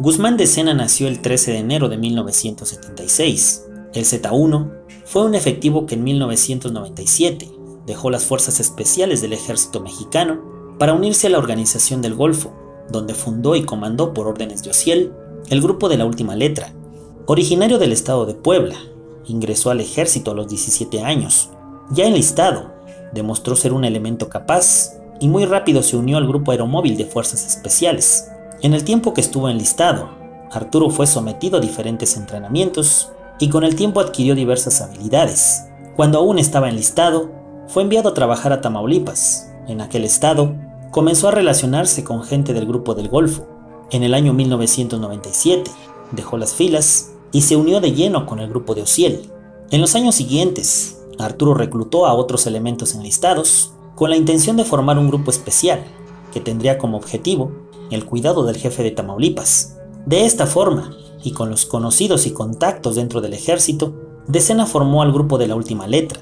Guzmán de Sena nació el 13 de enero de 1976. El Z1 fue un efectivo que en 1997 dejó las fuerzas especiales del ejército mexicano para unirse a la Organización del Golfo, donde fundó y comandó por órdenes de Ociel el grupo de la última letra. Originario del estado de Puebla, ingresó al ejército a los 17 años. Ya enlistado, demostró ser un elemento capaz y muy rápido se unió al grupo aeromóvil de fuerzas especiales, en el tiempo que estuvo enlistado, Arturo fue sometido a diferentes entrenamientos y con el tiempo adquirió diversas habilidades. Cuando aún estaba enlistado, fue enviado a trabajar a Tamaulipas. En aquel estado, comenzó a relacionarse con gente del grupo del Golfo. En el año 1997, dejó las filas y se unió de lleno con el grupo de Ociel. En los años siguientes, Arturo reclutó a otros elementos enlistados con la intención de formar un grupo especial que tendría como objetivo el cuidado del jefe de Tamaulipas. De esta forma, y con los conocidos y contactos dentro del ejército, Decena formó al grupo de la última letra.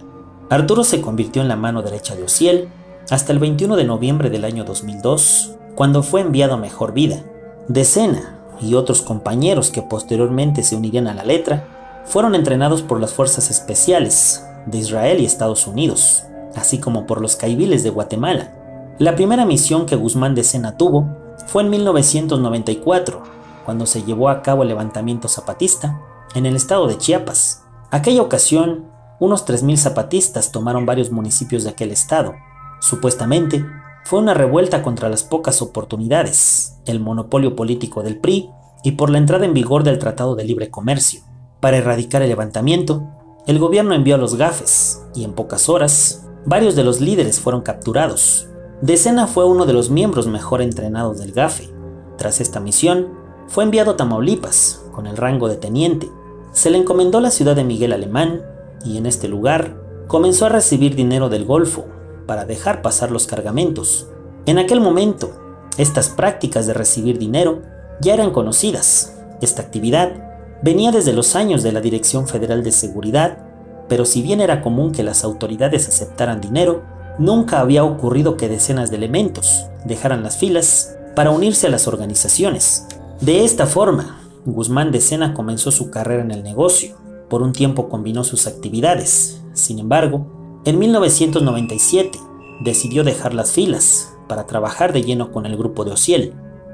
Arturo se convirtió en la mano derecha de Ociel hasta el 21 de noviembre del año 2002, cuando fue enviado a Mejor Vida. Decena y otros compañeros que posteriormente se unirían a la letra fueron entrenados por las fuerzas especiales de Israel y Estados Unidos, así como por los caibiles de Guatemala. La primera misión que Guzmán de Sena tuvo fue en 1994, cuando se llevó a cabo el levantamiento zapatista en el estado de Chiapas. Aquella ocasión, unos 3.000 zapatistas tomaron varios municipios de aquel estado. Supuestamente, fue una revuelta contra las pocas oportunidades, el monopolio político del PRI y por la entrada en vigor del Tratado de Libre Comercio. Para erradicar el levantamiento, el gobierno envió a los gafes y en pocas horas, varios de los líderes fueron capturados. Decena fue uno de los miembros mejor entrenados del GAFE. Tras esta misión, fue enviado a Tamaulipas, con el rango de teniente. Se le encomendó la ciudad de Miguel Alemán, y en este lugar comenzó a recibir dinero del Golfo para dejar pasar los cargamentos. En aquel momento, estas prácticas de recibir dinero ya eran conocidas. Esta actividad venía desde los años de la Dirección Federal de Seguridad, pero si bien era común que las autoridades aceptaran dinero, Nunca había ocurrido que decenas de elementos dejaran las filas para unirse a las organizaciones. De esta forma, Guzmán de Sena comenzó su carrera en el negocio. Por un tiempo combinó sus actividades. Sin embargo, en 1997 decidió dejar las filas para trabajar de lleno con el grupo de Ociel.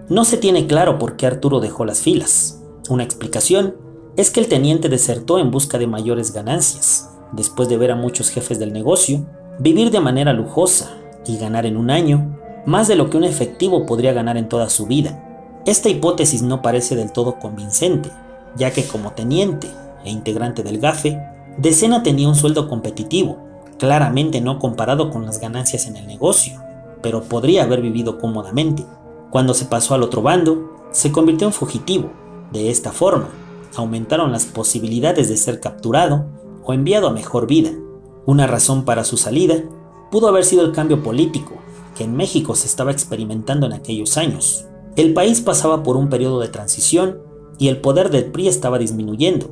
No se tiene claro por qué Arturo dejó las filas. Una explicación es que el teniente desertó en busca de mayores ganancias. Después de ver a muchos jefes del negocio, vivir de manera lujosa y ganar en un año más de lo que un efectivo podría ganar en toda su vida. Esta hipótesis no parece del todo convincente, ya que como teniente e integrante del GAFE, Decena tenía un sueldo competitivo, claramente no comparado con las ganancias en el negocio, pero podría haber vivido cómodamente. Cuando se pasó al otro bando, se convirtió en fugitivo. De esta forma, aumentaron las posibilidades de ser capturado o enviado a mejor vida. Una razón para su salida pudo haber sido el cambio político que en México se estaba experimentando en aquellos años. El país pasaba por un periodo de transición y el poder del PRI estaba disminuyendo.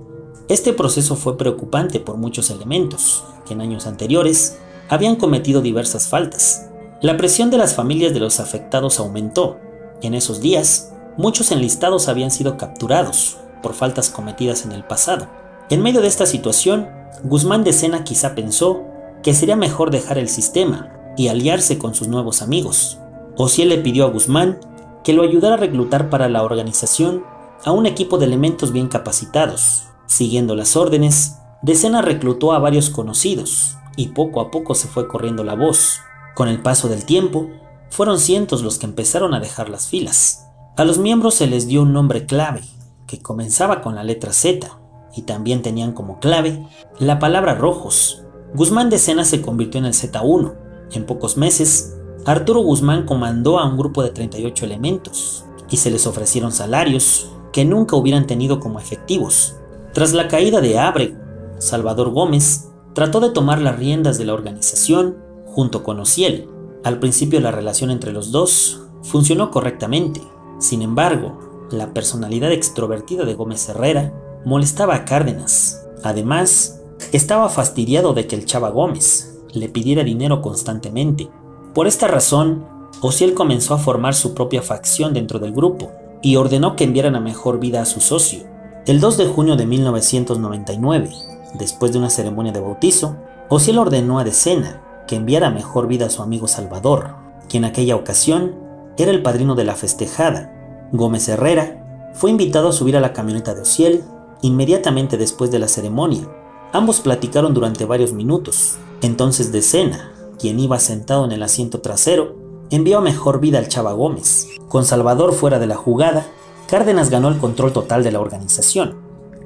Este proceso fue preocupante por muchos elementos, que en años anteriores habían cometido diversas faltas. La presión de las familias de los afectados aumentó. En esos días, muchos enlistados habían sido capturados por faltas cometidas en el pasado. En medio de esta situación, Guzmán de Sena quizá pensó que sería mejor dejar el sistema y aliarse con sus nuevos amigos. Ociel le pidió a Guzmán que lo ayudara a reclutar para la organización a un equipo de elementos bien capacitados. Siguiendo las órdenes, de Sena reclutó a varios conocidos y poco a poco se fue corriendo la voz. Con el paso del tiempo, fueron cientos los que empezaron a dejar las filas. A los miembros se les dio un nombre clave, que comenzaba con la letra Z, y también tenían como clave la palabra rojos. Guzmán de Sena se convirtió en el Z1. En pocos meses, Arturo Guzmán comandó a un grupo de 38 elementos y se les ofrecieron salarios que nunca hubieran tenido como efectivos. Tras la caída de Abrego, Salvador Gómez trató de tomar las riendas de la organización junto con Ociel. Al principio la relación entre los dos funcionó correctamente. Sin embargo, la personalidad extrovertida de Gómez Herrera molestaba a Cárdenas. Además, estaba fastidiado de que el Chava Gómez le pidiera dinero constantemente. Por esta razón, Ociel comenzó a formar su propia facción dentro del grupo. y ordenó que enviaran a mejor vida a su socio. El 2 de junio de 1999, después de una ceremonia de bautizo, Ociel ordenó a Decena que enviara a mejor vida a su amigo Salvador, quien en aquella ocasión era el padrino de la festejada. Gómez Herrera fue invitado a subir a la camioneta de Ociel inmediatamente después de la ceremonia. Ambos platicaron durante varios minutos. Entonces Decena, quien iba sentado en el asiento trasero, envió a mejor vida al Chava Gómez. Con Salvador fuera de la jugada, Cárdenas ganó el control total de la organización.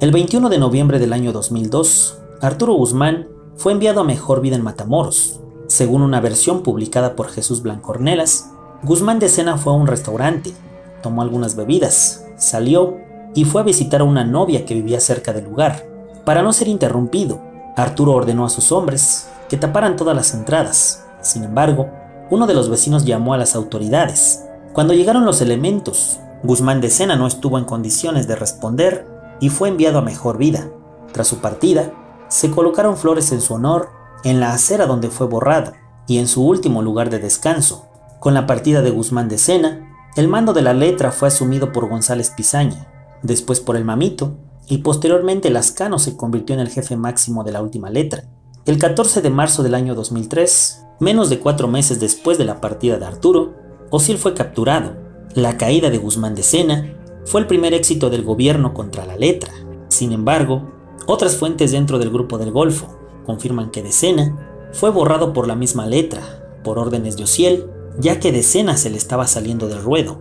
El 21 de noviembre del año 2002, Arturo Guzmán fue enviado a mejor vida en Matamoros. Según una versión publicada por Jesús Blancornelas, Guzmán de Cena fue a un restaurante, tomó algunas bebidas, salió y fue a visitar a una novia que vivía cerca del lugar. Para no ser interrumpido, Arturo ordenó a sus hombres que taparan todas las entradas. Sin embargo, uno de los vecinos llamó a las autoridades. Cuando llegaron los elementos, Guzmán de Sena no estuvo en condiciones de responder y fue enviado a mejor vida. Tras su partida, se colocaron flores en su honor en la acera donde fue borrado y en su último lugar de descanso. Con la partida de Guzmán de Sena, el mando de la letra fue asumido por González Pizaña, después por el Mamito, y posteriormente Lascano se convirtió en el jefe máximo de la última letra. El 14 de marzo del año 2003, Menos de cuatro meses después de la partida de Arturo, Osil fue capturado. La caída de Guzmán de Sena fue el primer éxito del gobierno contra la letra. Sin embargo, otras fuentes dentro del grupo del Golfo confirman que de Sena fue borrado por la misma letra, por órdenes de Ociel, ya que de Sena se le estaba saliendo del ruedo.